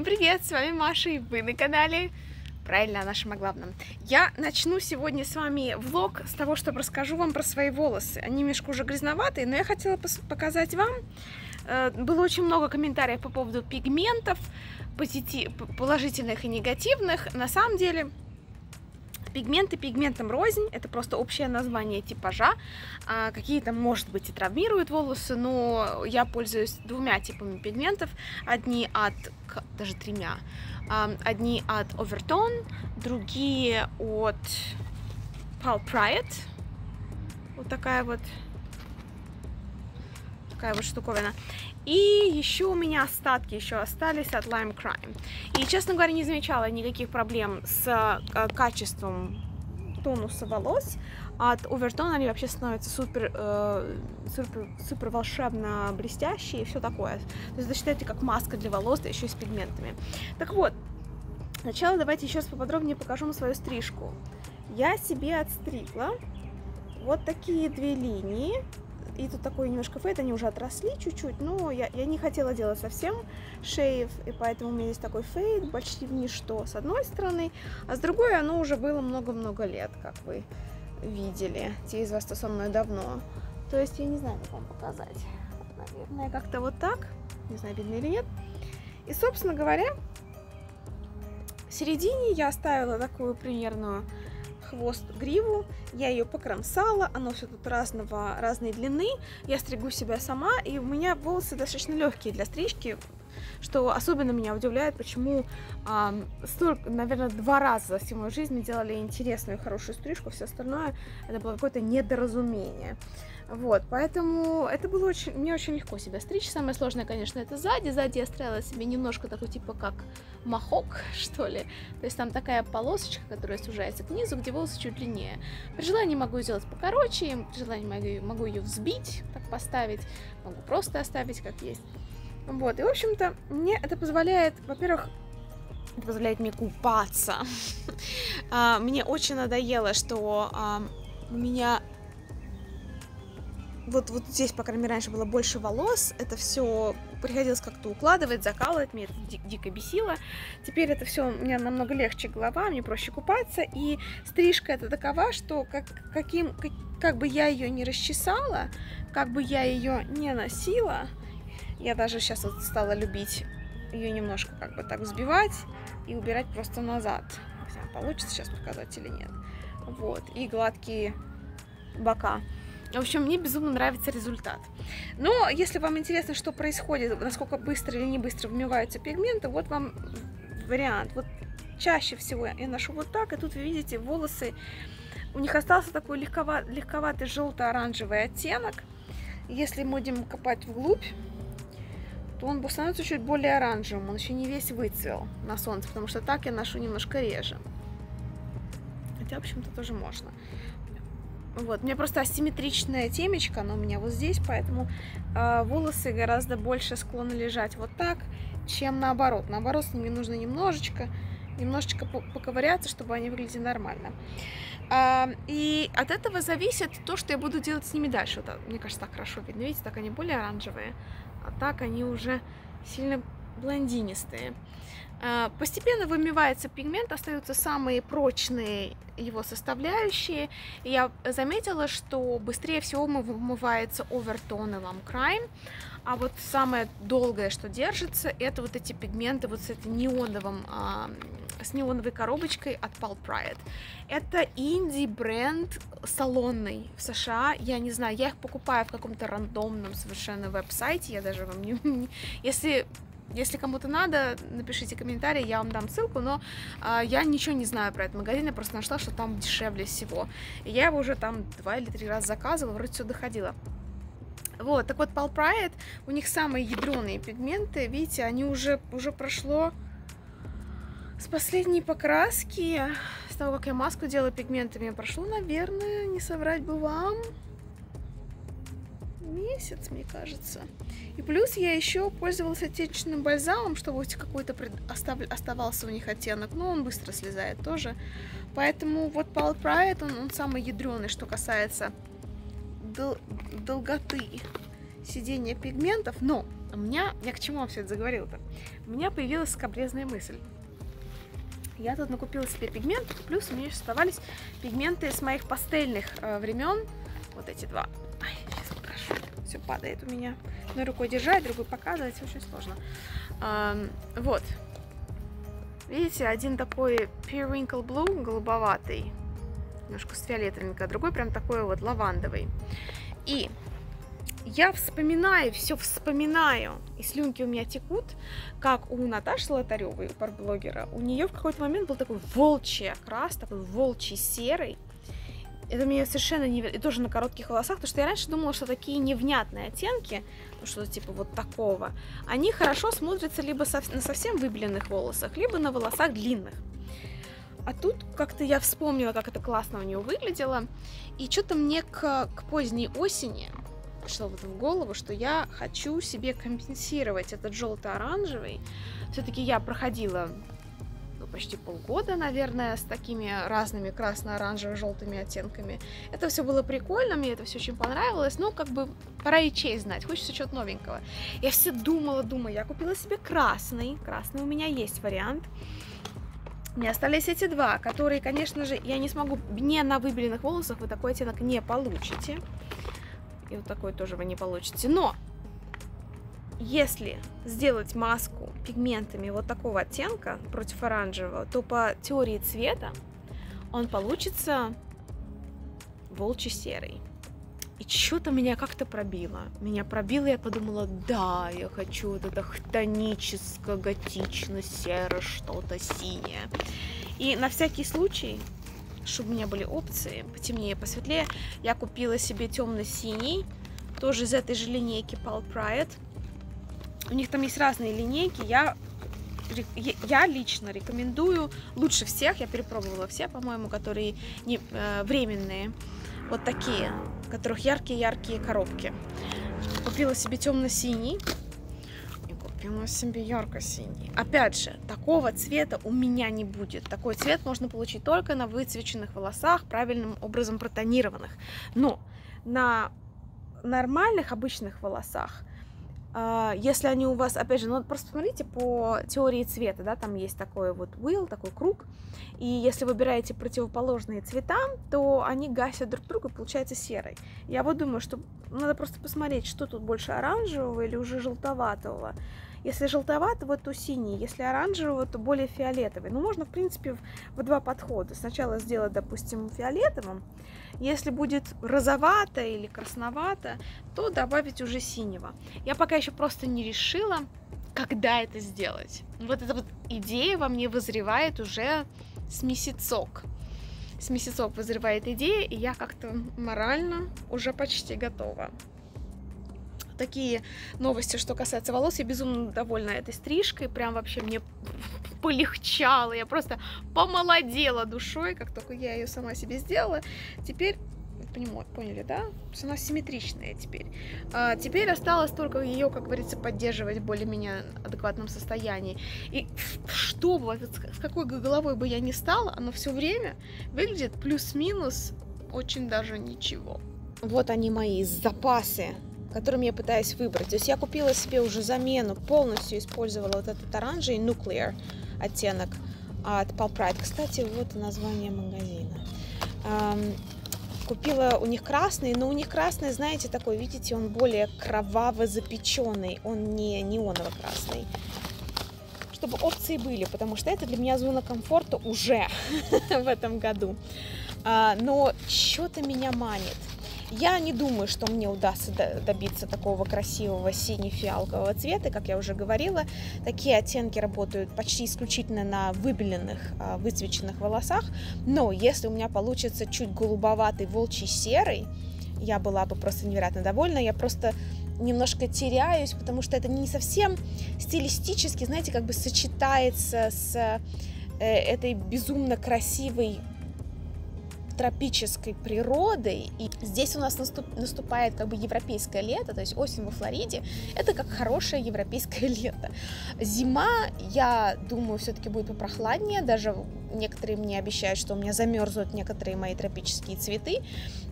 Всем привет, с вами Маша, и вы на канале Правильно, о нашем главном. Я начну сегодня с вами влог с того, что расскажу вам про свои волосы. Они немножко уже грязноватые, но я хотела показать вам. Э, было очень много комментариев по поводу пигментов, позитив, положительных и негативных. На самом деле, Пигменты пигментом рознь, это просто общее название типажа. А, Какие-то, может быть, и травмируют волосы, но я пользуюсь двумя типами пигментов. Одни от, даже тремя, а, одни от Overtone, другие от Pulp Riot. Вот такая вот такая вот штуковина. И еще у меня остатки еще остались от Lime Crime. И, честно говоря, не замечала никаких проблем с э, качеством тонуса волос. От Overdone они вообще становятся супер, э, супер, супер волшебно блестящие и все такое. То есть, считайте, как маска для волос, да еще и с пигментами. Так вот, сначала давайте еще раз поподробнее покажу вам свою стрижку. Я себе отстригла вот такие две линии и тут такой немножко фейд, они уже отросли чуть-чуть, но я, я не хотела делать совсем шейв, и поэтому у меня есть такой фейд, почти в ничто с одной стороны, а с другой оно уже было много-много лет, как вы видели, те из вас, кто со мной давно. То есть я не знаю, как вам показать. Наверное, как-то вот так, не знаю, видно или нет. И, собственно говоря, в середине я оставила такую примерную хвост, гриву, я ее покромсала, оно все тут разного, разной длины, я стригу себя сама, и у меня волосы достаточно легкие для стрижки, что особенно меня удивляет, почему, а, столько, наверное, два раза за всю мою жизнь делали интересную и хорошую стрижку, все остальное это было какое-то недоразумение. Вот, поэтому это было очень, мне очень легко себя стричь. Самое сложное, конечно, это сзади. Сзади я строила себе немножко такой, типа, как махок, что ли. То есть там такая полосочка, которая сужается к низу, где волосы чуть длиннее. При желании могу сделать покороче, при желании могу, могу ее взбить, так поставить, могу просто оставить как есть. Вот, и, в общем-то, мне это позволяет, во-первых, это позволяет мне купаться. А, мне очень надоело, что у меня вот, вот здесь, по крайней мере, раньше было больше волос, это все приходилось как-то укладывать, закалывать, мне это ди- дико бесило. Теперь это все у меня намного легче голова, мне проще купаться, и стрижка это такова, что как, каким, как, как бы я ее не расчесала, как бы я ее не носила, я даже сейчас вот стала любить ее немножко как бы так взбивать и убирать просто назад. Не знаю, получится сейчас показать или нет. Вот, и гладкие бока. В общем, мне безумно нравится результат. Но если вам интересно, что происходит, насколько быстро или не быстро вмываются пигменты, вот вам вариант. Вот чаще всего я ношу вот так, и тут вы видите волосы, у них остался такой легковат, легковатый желто-оранжевый оттенок. Если мы будем копать вглубь, то он становится чуть более оранжевым, он еще не весь выцвел на солнце, потому что так я ношу немножко реже. Хотя, в общем-то, тоже можно. Вот, у меня просто асимметричная темечка, она у меня вот здесь, поэтому э, волосы гораздо больше склонны лежать вот так, чем наоборот. Наоборот, с ними нужно немножечко, немножечко поковыряться, чтобы они выглядели нормально. А, и от этого зависит то, что я буду делать с ними дальше. Вот, мне кажется, так хорошо видно. Видите, так они более оранжевые, а так они уже сильно блондинистые. А, постепенно вымывается пигмент, остаются самые прочные его составляющие. Я заметила, что быстрее всего вымывается овертон и ламкрайм. А вот самое долгое, что держится, это вот эти пигменты вот с этим неоновым, а, с неоновой коробочкой от Pulp Riot. Это инди-бренд салонный в США. Я не знаю, я их покупаю в каком-то рандомном совершенно веб-сайте. Я даже вам не... Если если кому-то надо, напишите комментарий, я вам дам ссылку, но э, я ничего не знаю про этот магазин, я просто нашла, что там дешевле всего. И я его уже там два или три раза заказывала, вроде все доходило. Вот, так вот, Pulp Riot, у них самые ядреные пигменты, видите, они уже, уже прошло с последней покраски, с того, как я маску делала пигментами, прошло, наверное, не соврать бы вам, месяц, мне кажется. И плюс я еще пользовалась отечественным бальзамом, чтобы хоть какой-то пред... остав... оставался у них оттенок, но он быстро слезает тоже. Поэтому вот Pal Pride, он, он самый ядреный, что касается дол... долготы сидения пигментов, но у меня, я к чему вам все это заговорила-то? У меня появилась скобрезная мысль. Я тут накупила себе пигменты, плюс у меня еще оставались пигменты с моих пастельных э, времен. Вот эти два. Все падает у меня. Одной рукой держать, другой показывать, очень сложно. Эм, вот. Видите, один такой Periwinkle Blue, голубоватый, немножко с фиолетовенькой, а другой прям такой вот лавандовый. И я вспоминаю, все вспоминаю, и слюнки у меня текут, как у Наташи Золотаревой, у парблогера, у нее в какой-то момент был такой волчий окрас, такой волчий серый, это мне совершенно не... И тоже на коротких волосах, потому что я раньше думала, что такие невнятные оттенки, ну, что-то типа вот такого, они хорошо смотрятся либо со... на совсем выбеленных волосах, либо на волосах длинных. А тут как-то я вспомнила, как это классно у нее выглядело, и что-то мне к, к поздней осени пришло вот в голову, что я хочу себе компенсировать этот желто-оранжевый. Все-таки я проходила почти полгода, наверное, с такими разными красно-оранжево-желтыми оттенками. Это все было прикольно, мне это все очень понравилось, но как бы пора и честь знать, хочется чего-то новенького. Я все думала, думаю, я купила себе красный, красный у меня есть вариант. Меня остались эти два, которые, конечно же, я не смогу, не на выбеленных волосах вы такой оттенок не получите. И вот такой тоже вы не получите. Но если сделать маску пигментами вот такого оттенка против оранжевого, то по теории цвета он получится волчий серый. И что-то меня как-то пробило. Меня пробило, я подумала, да, я хочу вот это хтоническое, готично, серо, что-то синее. И на всякий случай, чтобы у меня были опции, потемнее, посветлее, я купила себе темно-синий, тоже из этой же линейки Pulp Riot. У них там есть разные линейки. Я, я лично рекомендую лучше всех, я перепробовала все, по-моему, которые не, э, временные. Вот такие, в которых яркие-яркие коробки. Купила себе темно-синий купила себе ярко-синий. Опять же, такого цвета у меня не будет. Такой цвет можно получить только на выцвеченных волосах, правильным образом протонированных. Но на нормальных, обычных волосах если они у вас, опять же, ну просто посмотрите по теории цвета, да, там есть такой вот wheel, такой круг, и если выбираете противоположные цвета, то они гасят друг друга, получается серый. Я вот думаю, что надо просто посмотреть, что тут больше оранжевого или уже желтоватого. Если желтоватого, то синий, если оранжевого, то более фиолетовый. Ну, можно, в принципе, в, два подхода. Сначала сделать, допустим, фиолетовым, если будет розовато или красновато, то добавить уже синего. Я пока еще просто не решила, когда это сделать. Вот эта вот идея во мне вызревает уже с месяцок. С месяцок вызревает идея, и я как-то морально уже почти готова такие новости, что касается волос. Я безумно довольна этой стрижкой. Прям вообще мне полегчало. Я просто помолодела душой, как только я ее сама себе сделала. Теперь поняли, да? Она симметричная теперь. А, теперь осталось только ее, как говорится, поддерживать в более-менее адекватном состоянии. И что бы, с какой головой бы я ни стала, оно все время выглядит плюс-минус очень даже ничего. Вот они мои запасы которым я пытаюсь выбрать. То есть я купила себе уже замену, полностью использовала вот этот оранжевый Nuclear оттенок от Pulp Pride. Кстати, вот название магазина. Купила у них красный, но у них красный, знаете, такой, видите, он более кроваво запеченный, он не неоново-красный чтобы опции были, потому что это для меня зона комфорта уже в этом году. А, но что-то меня манит. Я не думаю, что мне удастся добиться такого красивого сине-фиалкового цвета. Как я уже говорила, такие оттенки работают почти исключительно на выбеленных, а, выцвеченных волосах. Но если у меня получится чуть голубоватый волчий серый, я была бы просто невероятно довольна. Я просто немножко теряюсь, потому что это не совсем стилистически, знаете, как бы сочетается с э, этой безумно красивой тропической природой, и здесь у нас наступ, наступает как бы европейское лето, то есть осень во Флориде, это как хорошее европейское лето. Зима, я думаю, все-таки будет попрохладнее, даже некоторые мне обещают, что у меня замерзнут некоторые мои тропические цветы,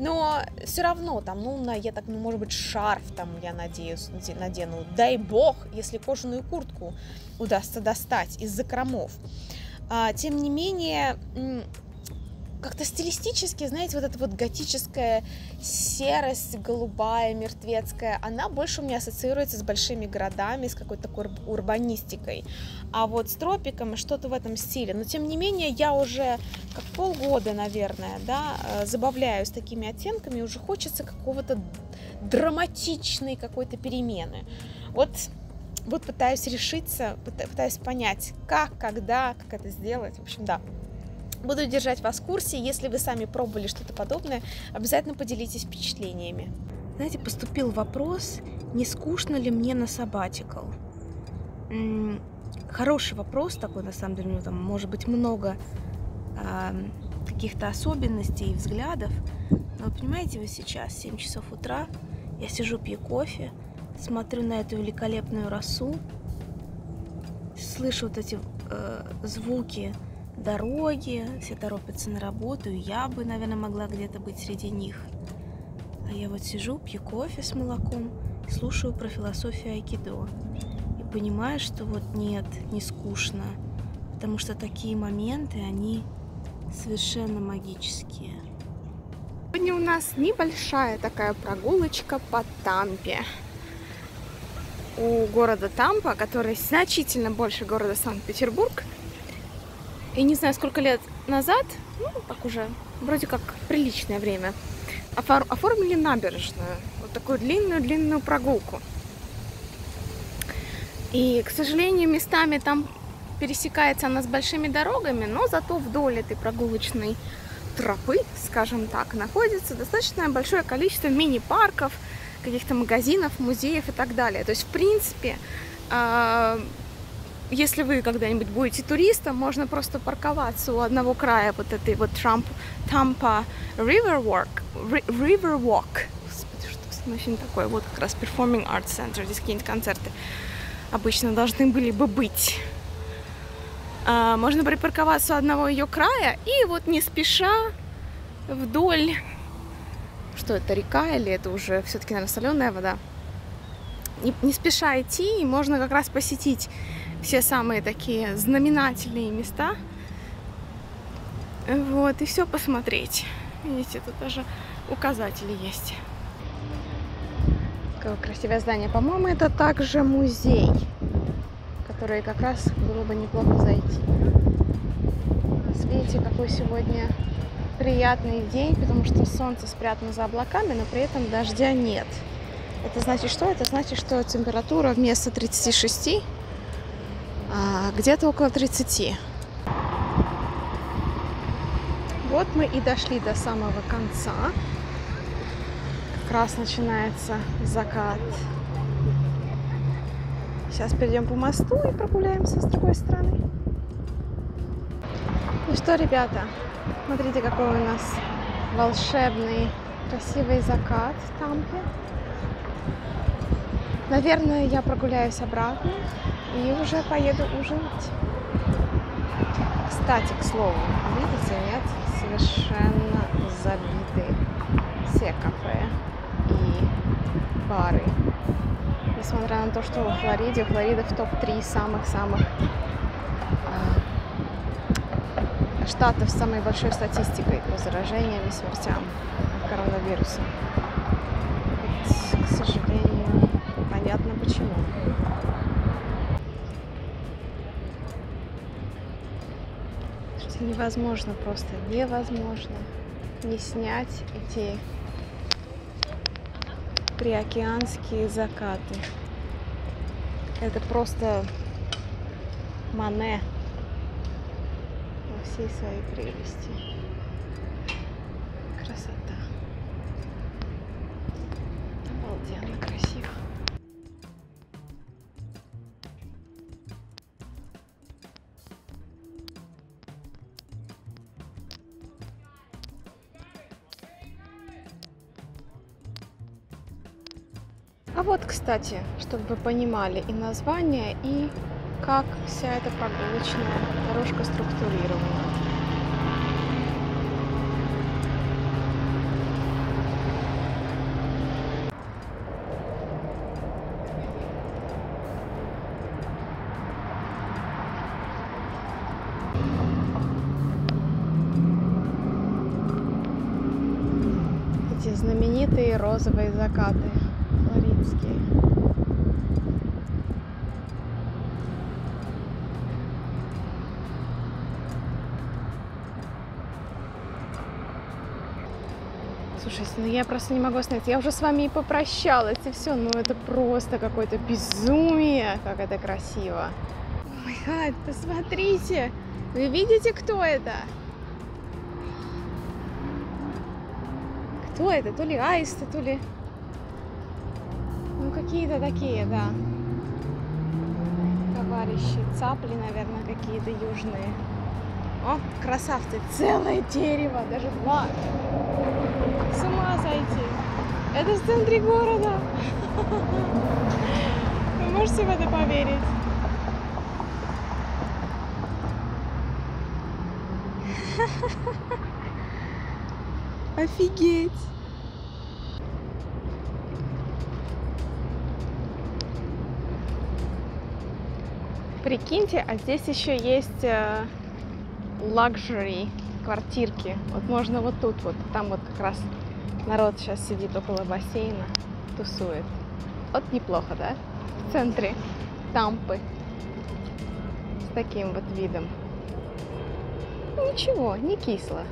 но все равно там, ну, на, я так, ну, может быть, шарф там я надеюсь, надену. Дай бог, если кожаную куртку удастся достать из закромов. А, тем не менее, как-то стилистически, знаете, вот эта вот готическая серость, голубая, мертвецкая, она больше у меня ассоциируется с большими городами, с какой-то такой урбанистикой. А вот с тропиком что-то в этом стиле. Но тем не менее, я уже как полгода, наверное, да, э, забавляюсь такими оттенками, уже хочется какого-то драматичной какой-то перемены. Вот вот пытаюсь решиться, пытаюсь понять, как, когда, как это сделать. В общем, да, Буду держать вас в курсе. Если вы сами пробовали что-то подобное, обязательно поделитесь впечатлениями. Знаете, поступил вопрос, не скучно ли мне на сабатикл? Хороший вопрос такой, на самом деле, у него там может быть много э, каких-то особенностей и взглядов. Но понимаете, вы сейчас 7 часов утра, я сижу, пью кофе, смотрю на эту великолепную росу, слышу вот эти э, звуки дороги, все торопятся на работу, и я бы, наверное, могла где-то быть среди них. А я вот сижу, пью кофе с молоком, слушаю про философию айкидо. И понимаю, что вот нет, не скучно, потому что такие моменты, они совершенно магические. Сегодня у нас небольшая такая прогулочка по Тампе. У города Тампа, который значительно больше города Санкт-Петербург, и не знаю, сколько лет назад, ну, так уже, вроде как приличное время, офор оформили набережную. Вот такую длинную-длинную прогулку. И, к сожалению, местами там пересекается она с большими дорогами, но зато вдоль этой прогулочной тропы, скажем так, находится достаточно большое количество мини-парков, каких-то магазинов, музеев и так далее. То есть, в принципе, а, если вы когда-нибудь будете туристом, можно просто парковаться у одного края вот этой вот Трамп, Тампа Riverwalk, Riverwalk. Господи, что вообще такое? Вот как раз Performing Arts Center, здесь какие-нибудь концерты обычно должны были бы быть. А, можно припарковаться у одного ее края и вот не спеша вдоль... Что это, река или это уже все-таки, наверное, соленая вода? Не, не спеша идти, можно как раз посетить все самые такие знаменательные места. Вот, и все посмотреть. Видите, тут даже указатели есть. Какое красивое здание. По-моему, это также музей, который как раз было бы неплохо зайти. Видите, какой сегодня приятный день, потому что солнце спрятано за облаками, но при этом дождя нет. Это значит что? Это значит, что температура вместо 36 а, где-то около 30. Вот мы и дошли до самого конца. Как раз начинается закат. Сейчас перейдем по мосту и прогуляемся с другой стороны. Ну что, ребята, смотрите, какой у нас волшебный, красивый закат в Тампе. Наверное, я прогуляюсь обратно и уже поеду ужинать. Кстати, к слову, видите, нет, совершенно забиты все кафе и бары. Несмотря на то, что во Флориде, Флорида в топ-3 самых-самых э, штатов с самой большой статистикой по заражениям и смертям от коронавируса. Ведь, к сожалению, понятно почему. Что невозможно просто, невозможно не снять эти приокеанские закаты. Это просто мане во всей своей прелести. А вот, кстати, чтобы вы понимали и название, и как вся эта прогулочная дорожка структурирована. Эти знаменитые розовые закаты флоридские. Слушайте, ну я просто не могу остановиться. Я уже с вами и попрощалась, и все. Ну это просто какое-то безумие, как это красиво. Ой, гад, посмотрите. Вы видите, кто это? Кто это? То ли аисты, то ли... Какие-то такие, да. Товарищи. Цапли, наверное, какие-то южные. О, красавцы. Целое дерево, даже два. С ума сойти. Это в центре города. Вы можете в это поверить? Офигеть! Прикиньте, а здесь еще есть э, luxury квартирки. Вот можно вот тут вот. Там вот как раз народ сейчас сидит около бассейна, тусует. Вот неплохо, да? В центре Тампы. С таким вот видом. Ну, ничего, не кисло.